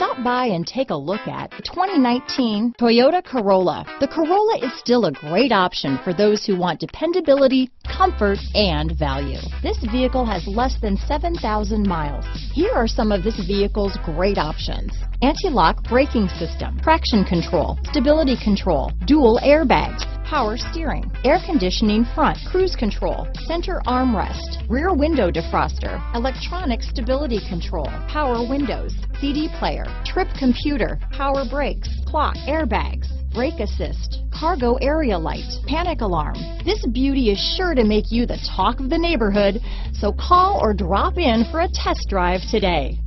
Stop by and take a look at the 2019 Toyota Corolla. The Corolla is still a great option for those who want dependability, comfort, and value. This vehicle has less than 7,000 miles. Here are some of this vehicle's great options. Anti-lock braking system, traction control, stability control, dual airbags, power steering, air conditioning front, cruise control, center armrest, rear window defroster, electronic stability control, power windows, CD player, trip computer, power brakes, clock, airbags, brake assist, cargo area light, panic alarm. This beauty is sure to make you the talk of the neighborhood, so call or drop in for a test drive today.